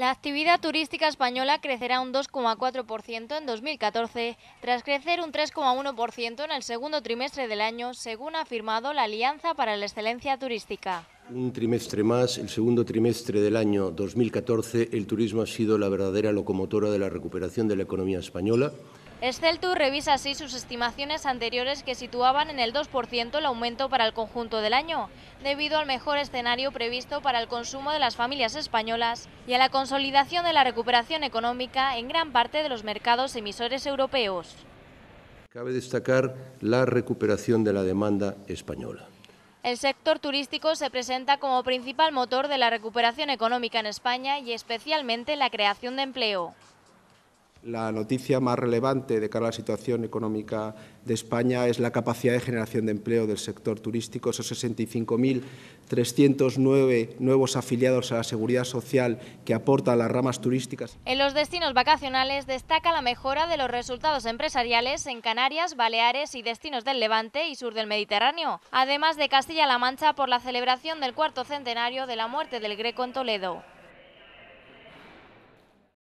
La actividad turística española crecerá un 2,4% en 2014, tras crecer un 3,1% en el segundo trimestre del año, según ha afirmado la Alianza para la Excelencia Turística. Un trimestre más, el segundo trimestre del año 2014, el turismo ha sido la verdadera locomotora de la recuperación de la economía española. Esceltur revisa así sus estimaciones anteriores que situaban en el 2% el aumento para el conjunto del año, debido al mejor escenario previsto para el consumo de las familias españolas y a la consolidación de la recuperación económica en gran parte de los mercados emisores europeos. Cabe destacar la recuperación de la demanda española. El sector turístico se presenta como principal motor de la recuperación económica en España y especialmente la creación de empleo. La noticia más relevante de cara a la situación económica de España es la capacidad de generación de empleo del sector turístico, esos 65.309 nuevos afiliados a la seguridad social que aportan las ramas turísticas. En los destinos vacacionales destaca la mejora de los resultados empresariales en Canarias, Baleares y destinos del Levante y sur del Mediterráneo, además de Castilla-La Mancha por la celebración del cuarto centenario de la muerte del Greco en Toledo.